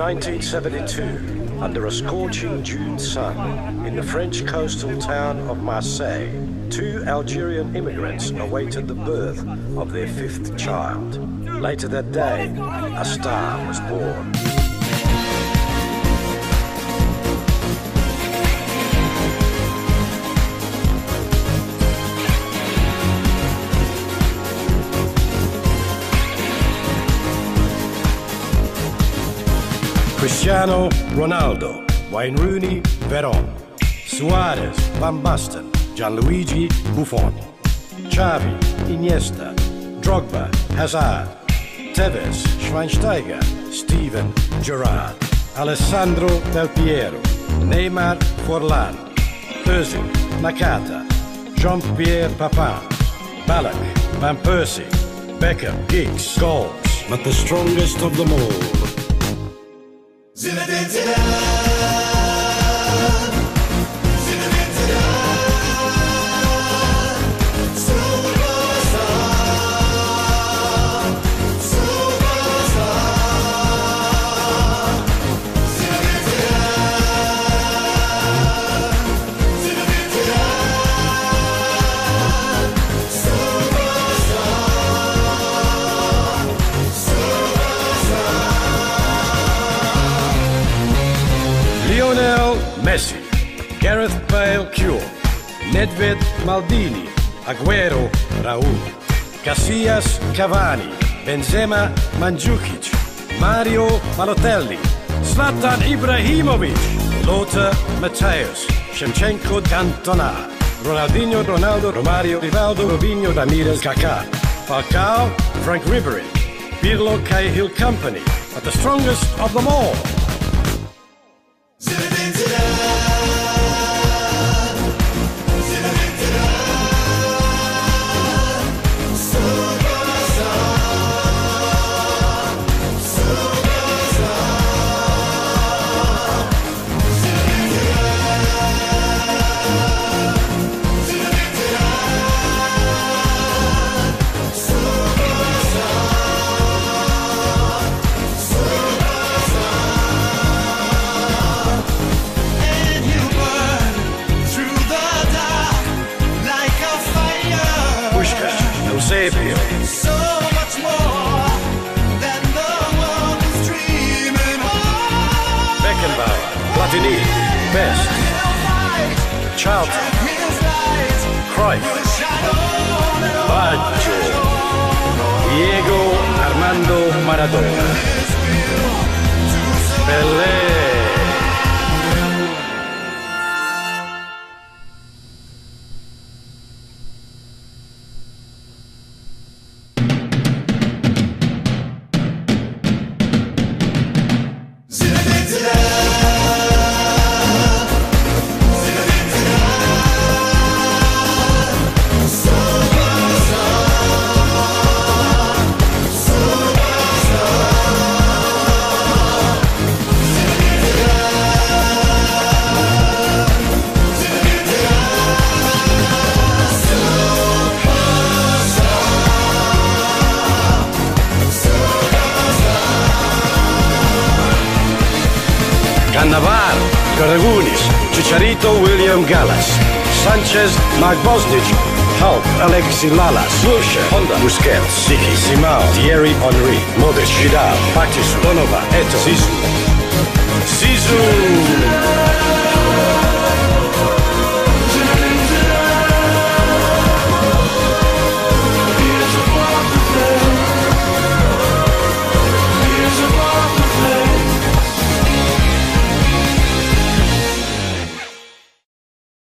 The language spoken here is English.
1972, under a scorching June sun, in the French coastal town of Marseille, two Algerian immigrants awaited the birth of their fifth child. Later that day, a star was born. Cristiano Ronaldo, Wayne Rooney, Veron, Suarez, Van Basten, Gianluigi Buffon, Xavi, Iniesta, Drogba, Hazard, Tevez, Schweinsteiger, Steven Gerrard, Alessandro Del Piero, Neymar Forlan, Özil, Nakata, Jean-Pierre Papin, Ballack, Van Persie, Beckham, Giggs, Scholes, but the strongest of them all Zinedine Zidane Cure, Nedved Maldini, Aguero Raul, Casillas Cavani, Benzema Mandzukic, Mario Balotelli, Zlatan Ibrahimovic, Lothar Matthäus, Shevchenko Cantona, Ronaldinho, Ronaldo, Romario, Rivaldo, Robinho, Ramirez, Kaká, Falcao, Frank Ribery, Pirlo Cahill Company, but the strongest of them all. So much more than the one who's dreaming of. Beckenbauer, Platini, Best, Child, Cruyff, Baggio, Diego Armando Maradona, Pelé. Sanchez, Mark Bosnich, Hulk, Alexi Lala, Susha, Honda, Busquets, Siki, Simao, Thierry Henry, Modric, Vidal, Patis, Donova, Eto'o, Zizou,